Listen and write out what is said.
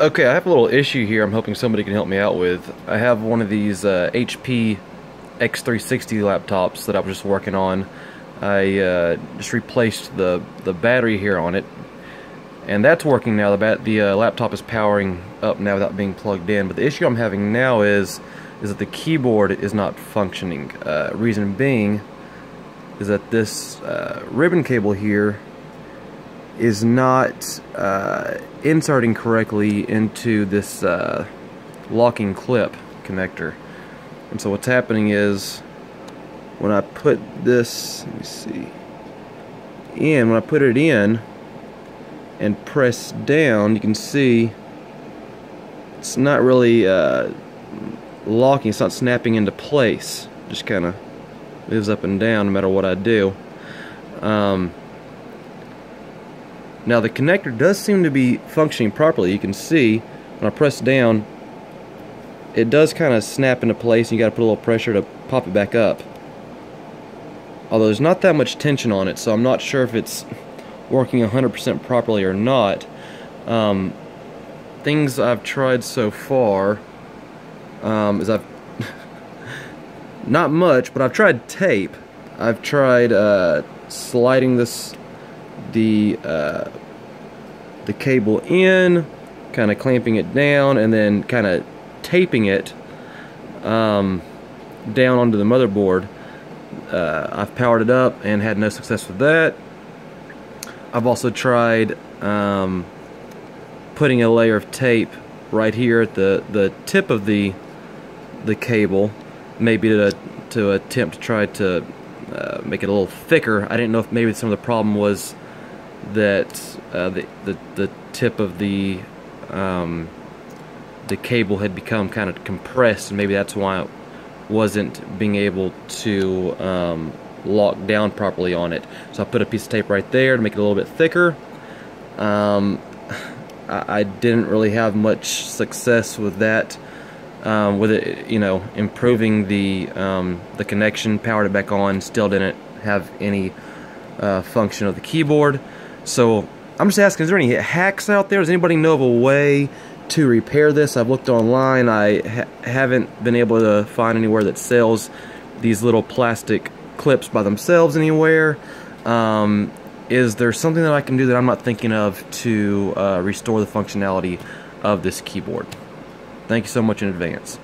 Okay, I have a little issue here I'm hoping somebody can help me out with. I have one of these uh, HP X360 laptops that I was just working on. I uh, just replaced the, the battery here on it, and that's working now. The, bat the uh, laptop is powering up now without being plugged in, but the issue I'm having now is is that the keyboard is not functioning. Uh, reason being is that this uh, ribbon cable here is not uh, inserting correctly into this uh, locking clip connector. And so what's happening is when I put this, let me see, in, when I put it in and press down, you can see it's not really uh, locking, it's not snapping into place. Just kind of moves up and down no matter what I do. Um, now the connector does seem to be functioning properly. You can see when I press down, it does kind of snap into place and you got to put a little pressure to pop it back up. Although there's not that much tension on it, so I'm not sure if it's working 100% properly or not. Um, things I've tried so far um, is I've not much, but I've tried tape. I've tried uh, sliding this the uh, the cable in, kind of clamping it down, and then kind of taping it um, down onto the motherboard. Uh, I've powered it up and had no success with that. I've also tried um, putting a layer of tape right here at the, the tip of the the cable, maybe to, to attempt to try to uh, make it a little thicker. I didn't know if maybe some of the problem was that uh, the, the, the tip of the um, the cable had become kind of compressed and maybe that's why it wasn't being able to um, lock down properly on it. So I put a piece of tape right there to make it a little bit thicker. Um, I, I, didn't really have much success with that um, with it you know improving the um, the connection powered it back on still didn't have any uh, function of the keyboard so I'm just asking, is there any hacks out there? Does anybody know of a way to repair this? I've looked online. I ha haven't been able to find anywhere that sells these little plastic clips by themselves anywhere. Um, is there something that I can do that I'm not thinking of to uh, restore the functionality of this keyboard? Thank you so much in advance.